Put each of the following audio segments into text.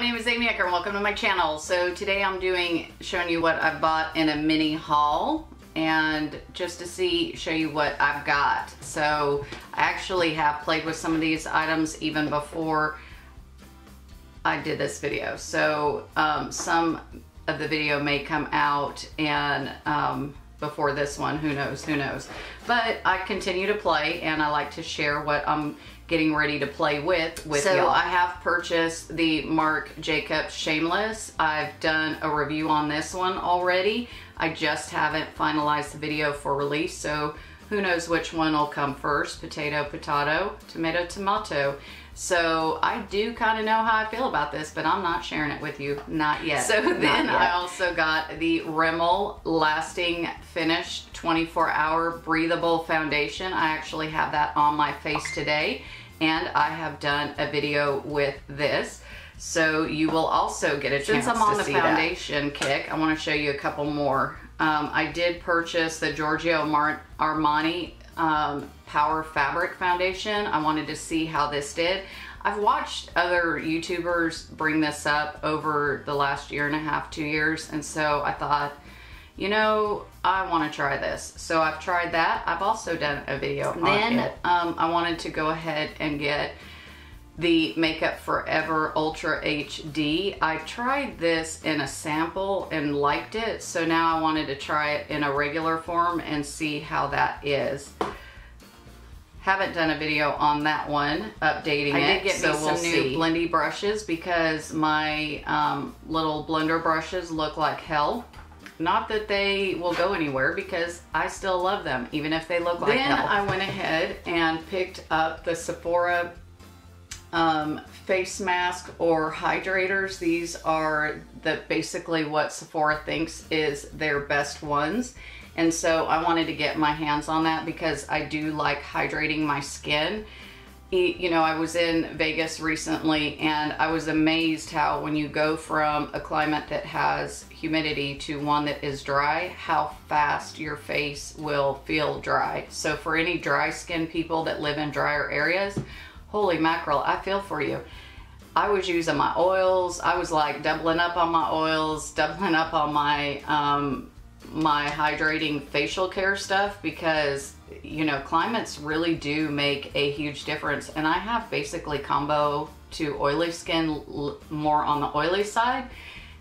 my name is Aamyie Ecker and welcome to my channel. So today I'm doing, showing you what I've bought in a mini haul and just to see, show you what I've got. So I actually have played with some of these items even before I did this video. So um, some of the video may come out and um, before this one, who knows, who knows. But I continue to play and I like to share what I'm getting ready to play with with so y'all. I have purchased the Marc Jacobs Shameless. I've done a review on this one already. I just haven't finalized the video for release, so who knows which one will come first, potato, potato, tomato, tomato. So I do kind of know how I feel about this, but I'm not sharing it with you, not yet. So then yet. I also got the Rimmel Lasting Finish 24 Hour Breathable Foundation. I actually have that on my face today, and I have done a video with this. So you will also get a chance Since I'm on the foundation that. kick, I want to show you a couple more. Um, I did purchase the Giorgio Mar Armani um, Power Fabric Foundation. I wanted to see how this did. I've watched other YouTubers bring this up over the last year and a half, two years, and so I thought, you know, I want to try this. So I've tried that. I've also done a video on then, it. Um, I wanted to go ahead and get the Makeup Forever Ultra HD. I tried this in a sample and liked it, so now I wanted to try it in a regular form and see how that is. Haven't done a video on that one, updating I it. I did get so me some we'll new see. blendy brushes because my um, little blender brushes look like hell. Not that they will go anywhere because I still love them, even if they look like then hell. I went ahead and picked up the Sephora um, face mask or hydrators. These are the basically what Sephora thinks is their best ones. And so I wanted to get my hands on that because I do like hydrating my skin. You know, I was in Vegas recently and I was amazed how when you go from a climate that has humidity to one that is dry, how fast your face will feel dry. So for any dry skin people that live in drier areas, holy mackerel, I feel for you. I was using my oils. I was like doubling up on my oils, doubling up on my um, my hydrating facial care stuff because you know climates really do make a huge difference. And I have basically combo to oily skin more on the oily side.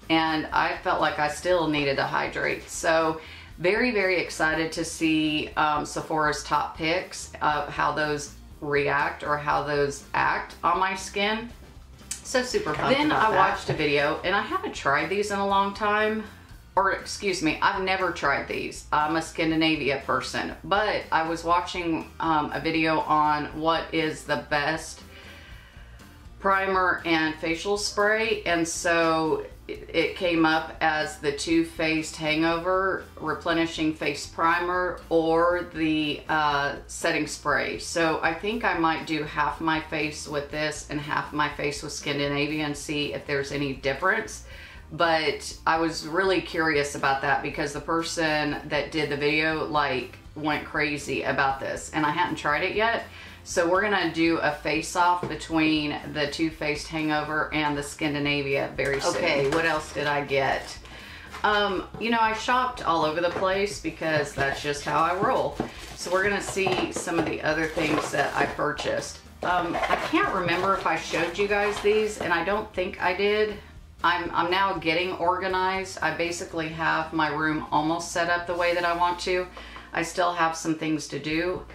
And I felt like I still needed to hydrate. So very very excited to see um, Sephora's top picks of how those react or how those act on my skin. So super fun then I that. watched a video and I haven't tried these in a long time or excuse me, I've never tried these. I'm a Skindinavia person, but I was watching um, a video on what is the best primer and facial spray, and so it came up as the Too Faced Hangover Replenishing Face Primer or the uh, setting spray. So I think I might do half my face with this and half my face with Skindinavia and see if there's any difference but I was really curious about that because the person that did the video like went crazy about this and I hadn't tried it yet. So we're gonna do a face off between the Too Faced Hangover and the Skindinavia very soon. Okay, what else did I get? Um, you know, I shopped all over the place because that's just how I roll. So we're gonna see some of the other things that I purchased. Um, I can't remember if I showed you guys these and I don't think I did. I'm, I'm now getting organized. I basically have my room almost set up the way that I want to. I still have some things to do.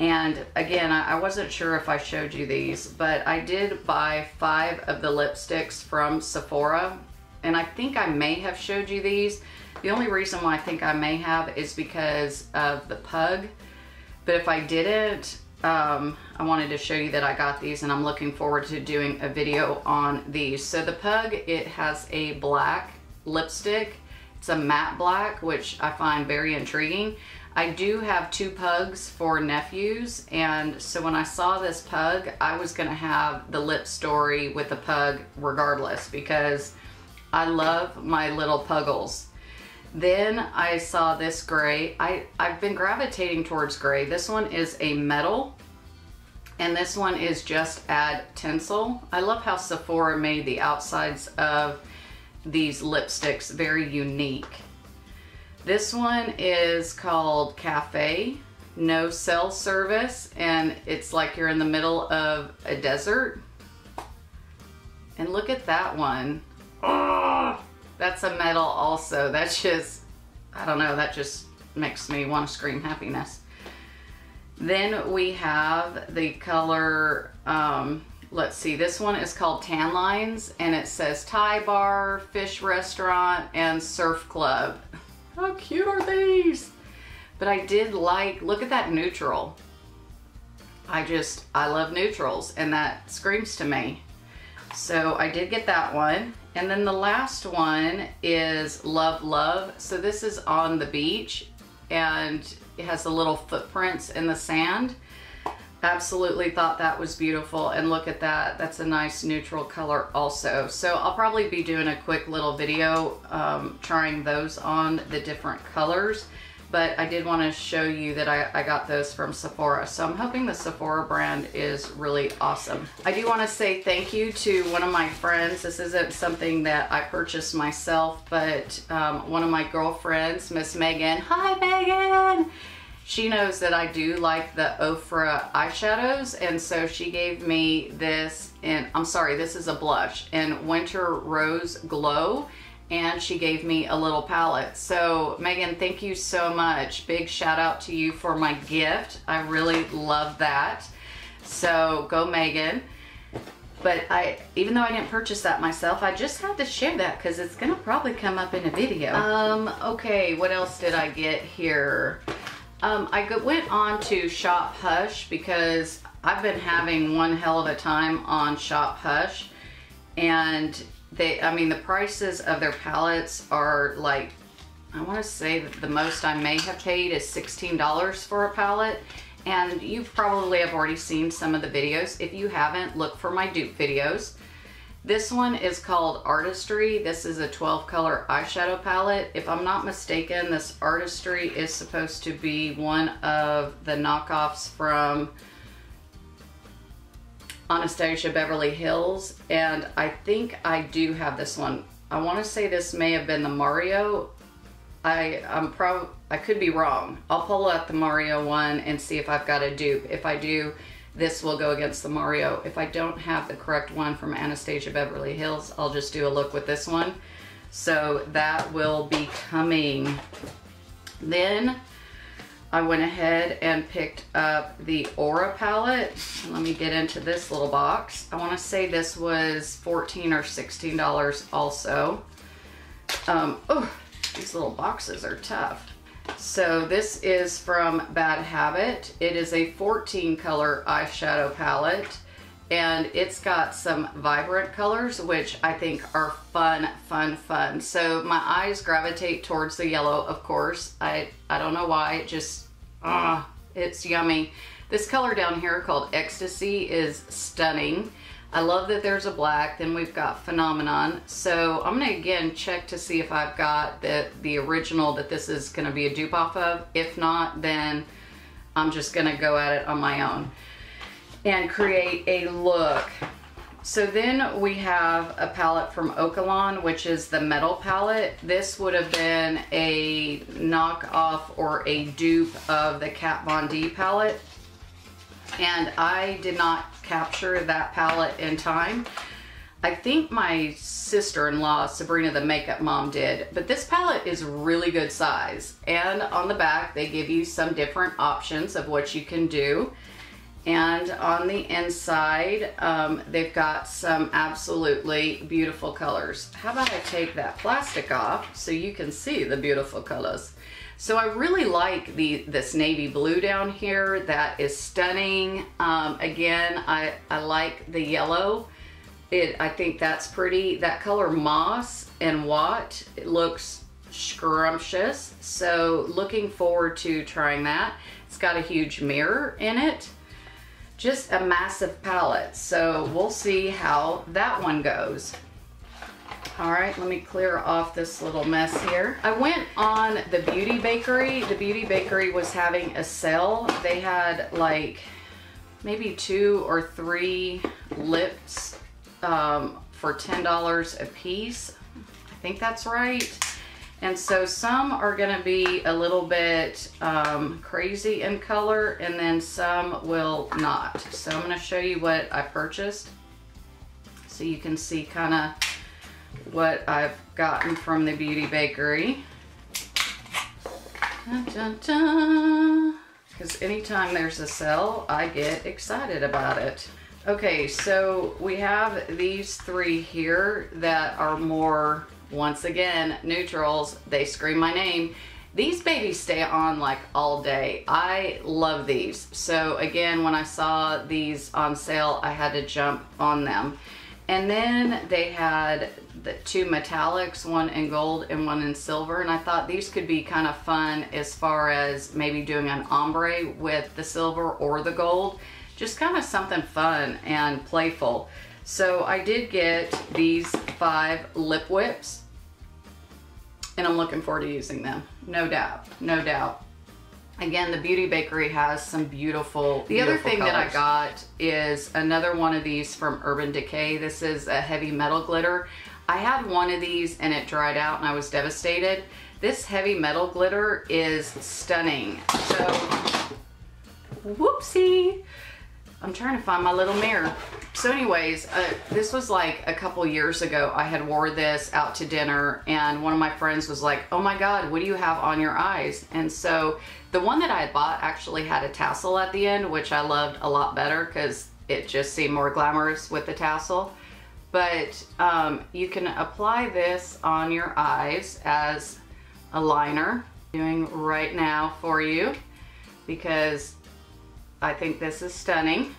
And again, I, I wasn't sure if I showed you these, but I did buy five of the lipsticks from Sephora. And I think I may have showed you these. The only reason why I think I may have is because of the pug. But if I didn't, um, I wanted to show you that I got these and I'm looking forward to doing a video on these. So the Pug, it has a black lipstick. It's a matte black, which I find very intriguing. I do have two pugs for nephews and so when I saw this pug, I was gonna have the lip story with the pug regardless because I love my little puggles. Then I saw this gray. I, I've been gravitating towards gray. This one is a metal. And this one is Just Add Tinsel. I love how Sephora made the outsides of these lipsticks very unique. This one is called Cafe, no cell service, and it's like you're in the middle of a desert. And look at that one. Oh, that's a metal also. That's just, I don't know, that just makes me want to scream happiness. Then we have the color, um, let's see, this one is called Tan Lines and it says Thai Bar, Fish Restaurant, and Surf Club. How cute are these? But I did like, look at that neutral. I just, I love neutrals and that screams to me. So I did get that one. And then the last one is Love Love. So this is on the beach and it has the little footprints in the sand. Absolutely thought that was beautiful. And look at that. That's a nice neutral color also. So I'll probably be doing a quick little video um, trying those on the different colors but I did want to show you that I, I, got those from Sephora. So I'm hoping the Sephora brand is really awesome. I do want to say thank you to one of my friends. This isn't something that I purchased myself, but um, one of my girlfriends, Miss Megan. Hi, Megan! She knows that I do like the Ofra eyeshadows, and so she gave me this, and I'm sorry, this is a blush, in Winter Rose Glow and she gave me a little palette. So Megan, thank you so much. Big shout out to you for my gift. I really love that. So go Megan. But I, even though I didn't purchase that myself, I just had to share that because it's gonna probably come up in a video. Um, okay, what else did I get here? Um, I went on to Shop Hush because I've been having one hell of a time on Shop Hush and they, I mean, the prices of their palettes are like, I want to say that the most I may have paid is $16 for a palette. And you probably have already seen some of the videos. If you haven't, look for my dupe videos. This one is called Artistry. This is a 12 color eyeshadow palette. If I'm not mistaken, this Artistry is supposed to be one of the knockoffs from Anastasia Beverly Hills, and I think I do have this one. I want to say this may have been the Mario. I I'm prob I could be wrong. I'll pull out the Mario one and see if I've got a dupe. If I do, this will go against the Mario. If I don't have the correct one from Anastasia Beverly Hills, I'll just do a look with this one. So that will be coming. Then I went ahead and picked up the Aura palette. Let me get into this little box. I want to say this was 14 or $16 also. Um, oh, these little boxes are tough. So this is from Bad Habit. It is a 14 color eyeshadow palette and it's got some vibrant colors which I think are fun fun fun. So my eyes gravitate towards the yellow of course. I I don't know why it just ah it's yummy. This color down here called ecstasy is stunning. I love that there's a black then we've got phenomenon. So I'm gonna again check to see if I've got the the original that this is gonna be a dupe off of. If not then I'm just gonna go at it on my own and create a look. So then we have a palette from Okalan, which is the metal palette. This would have been a knockoff or a dupe of the Kat Von D palette. And I did not capture that palette in time. I think my sister-in-law, Sabrina the Makeup Mom did, but this palette is really good size. And on the back, they give you some different options of what you can do. And on the inside, um, they've got some absolutely beautiful colors. How about I take that plastic off so you can see the beautiful colors. So I really like the this navy blue down here. That is stunning. Um, again, I, I like the yellow. It, I think that's pretty. That color moss and what, it looks scrumptious. So looking forward to trying that. It's got a huge mirror in it just a massive palette. So we'll see how that one goes. All right, let me clear off this little mess here. I went on the Beauty Bakery. The Beauty Bakery was having a sale. They had like, maybe two or three lips um, for $10 a piece. I think that's right. And so some are gonna be a little bit um, crazy in color and then some will not. So I'm gonna show you what I purchased so you can see kind of what I've gotten from the Beauty Bakery. Because anytime there's a sale, I get excited about it. Okay, so we have these three here that are more once again, neutrals, they scream my name. These babies stay on like all day. I love these. So again, when I saw these on sale, I had to jump on them. And then they had the two metallics, one in gold and one in silver. And I thought these could be kind of fun as far as maybe doing an ombre with the silver or the gold. Just kind of something fun and playful. So I did get these five lip whips and I'm looking forward to using them. No doubt, no doubt. Again, the Beauty Bakery has some beautiful, The beautiful other thing colors. that I got is another one of these from Urban Decay. This is a heavy metal glitter. I had one of these and it dried out and I was devastated. This heavy metal glitter is stunning. So, whoopsie. I'm trying to find my little mirror. So anyways, uh, this was like a couple years ago. I had wore this out to dinner and one of my friends was like, oh my God, what do you have on your eyes? And so the one that I bought actually had a tassel at the end, which I loved a lot better because it just seemed more glamorous with the tassel. But um, you can apply this on your eyes as a liner. Doing right now for you because I think this is stunning.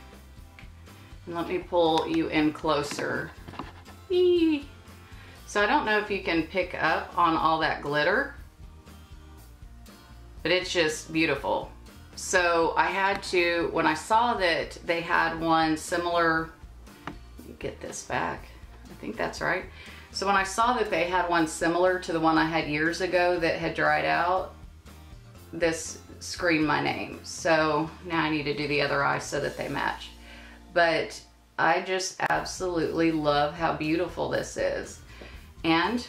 And let me pull you in closer. Eee. So I don't know if you can pick up on all that glitter, but it's just beautiful. So I had to, when I saw that they had one similar, get this back, I think that's right. So when I saw that they had one similar to the one I had years ago that had dried out, this scream my name. So now I need to do the other eye so that they match. But I just absolutely love how beautiful this is. And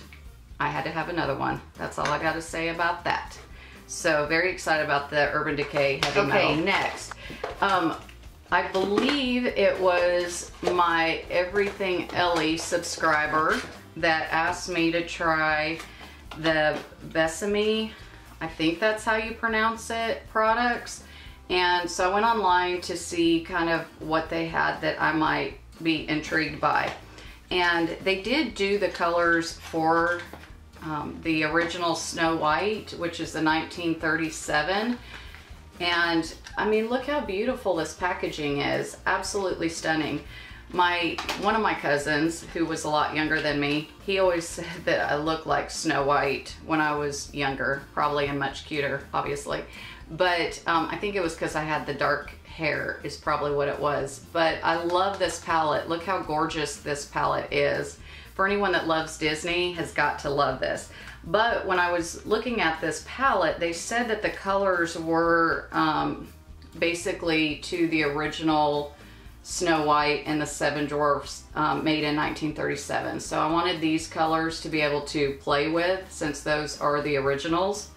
I had to have another one. That's all I got to say about that. So very excited about the Urban Decay Heavy okay, Metal. Next. Um, I believe it was my Everything Ellie subscriber that asked me to try the Besame I think that's how you pronounce it, products. And so I went online to see kind of what they had that I might be intrigued by. And they did do the colors for um, the original Snow White, which is the 1937. And I mean, look how beautiful this packaging is. Absolutely stunning my one of my cousins who was a lot younger than me he always said that i looked like snow white when i was younger probably and much cuter obviously. But um, i think it was because i had the dark hair is probably what it was. But i love this palette. Look how gorgeous this palette is. For anyone that loves disney has got to love this. But when i was looking at this palette they said that the colors were um, basically to the original Snow White and the Seven Dwarfs um, made in 1937. So I wanted these colors to be able to play with since those are the originals.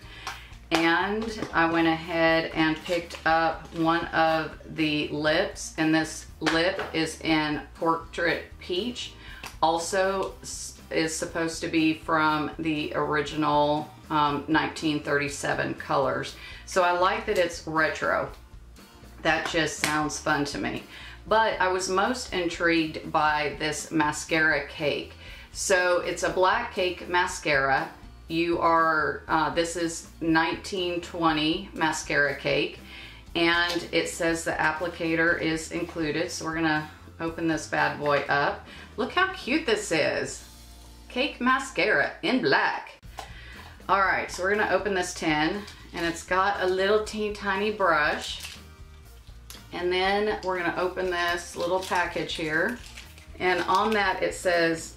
And I went ahead and picked up one of the lips and this lip is in Portrait Peach. Also is supposed to be from the original um, 1937 colors. So I like that it's retro. That just sounds fun to me but I was most intrigued by this mascara cake. So it's a black cake mascara. You are, uh, this is 1920 mascara cake and it says the applicator is included. So we're gonna open this bad boy up. Look how cute this is. Cake mascara in black. All right, so we're gonna open this tin and it's got a little teeny tiny brush and then we're gonna open this little package here. And on that it says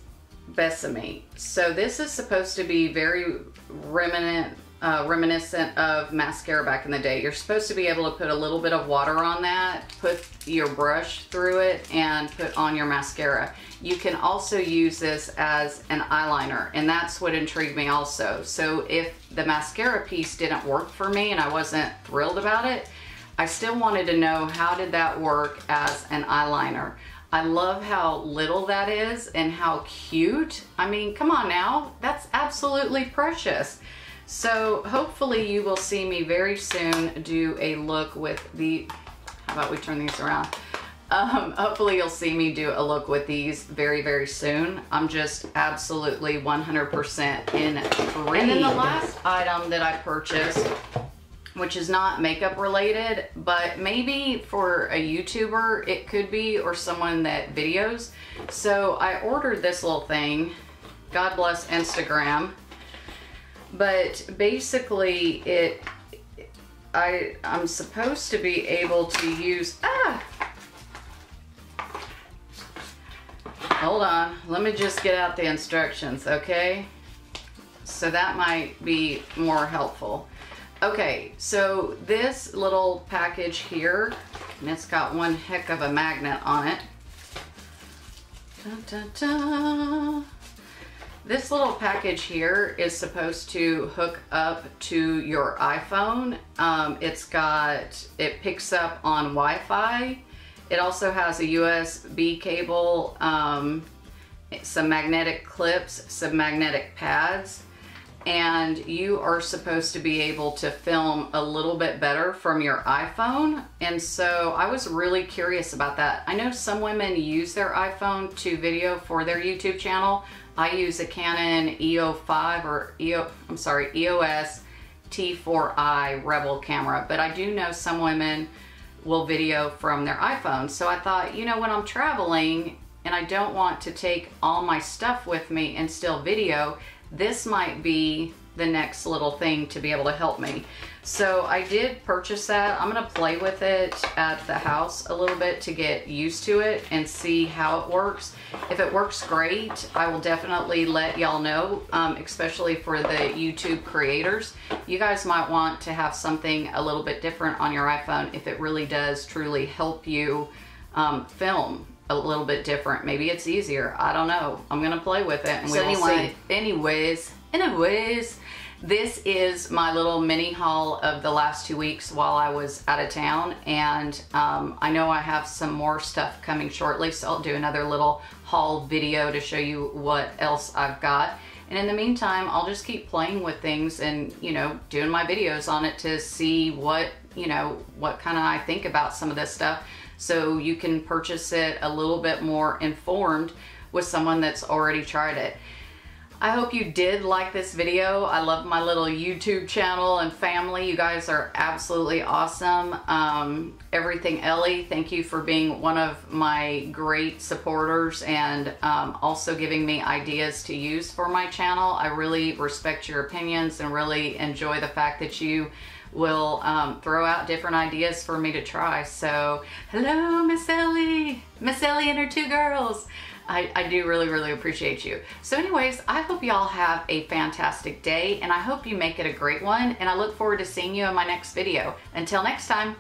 Besame. So this is supposed to be very remnant uh, reminiscent of mascara back in the day. You're supposed to be able to put a little bit of water on that, put your brush through it, and put on your mascara. You can also use this as an eyeliner, and that's what intrigued me also. So if the mascara piece didn't work for me and I wasn't thrilled about it, I still wanted to know how did that work as an eyeliner. I love how little that is and how cute. I mean, come on now, that's absolutely precious. So hopefully you will see me very soon do a look with the, how about we turn these around? Um, hopefully you'll see me do a look with these very, very soon. I'm just absolutely 100% in And then the last item that I purchased, which is not makeup related, but maybe for a YouTuber it could be, or someone that videos. So I ordered this little thing. God bless Instagram but basically it I I'm supposed to be able to use ah hold on let me just get out the instructions okay so that might be more helpful okay so this little package here and it's got one heck of a magnet on it. This little package here is supposed to hook up to your iPhone. Um, it's got, it picks up on Wi-Fi. It also has a USB cable, um, some magnetic clips, some magnetic pads, and you are supposed to be able to film a little bit better from your iPhone. And so I was really curious about that. I know some women use their iPhone to video for their YouTube channel. I use a Canon EO5 or EO, I'm sorry, EOS T4i Rebel camera, but I do know some women will video from their iPhone. So I thought, you know, when I'm traveling and I don't want to take all my stuff with me and still video, this might be the next little thing to be able to help me. So I did purchase that. I'm gonna play with it at the house a little bit to get used to it and see how it works. If it works great, I will definitely let y'all know, um, especially for the YouTube creators. You guys might want to have something a little bit different on your iPhone if it really does truly help you um, film a little bit different. Maybe it's easier. I don't know. I'm gonna play with it and so we will anyway, see. Anyways, anyways, this is my little mini haul of the last two weeks while I was out of town and um, I know I have some more stuff coming shortly so I'll do another little haul video to show you what else I've got. And in the meantime, I'll just keep playing with things and, you know, doing my videos on it to see what, you know, what kind of I think about some of this stuff. So you can purchase it a little bit more informed with someone that's already tried it. I hope you did like this video. I love my little YouTube channel and family. You guys are absolutely awesome. Um, Everything Ellie, thank you for being one of my great supporters and um, also giving me ideas to use for my channel. I really respect your opinions and really enjoy the fact that you will um, throw out different ideas for me to try. So, hello, Miss Ellie. Miss Ellie and her two girls. I, I do really, really appreciate you. So anyways, I hope y'all have a fantastic day and I hope you make it a great one and I look forward to seeing you in my next video. Until next time,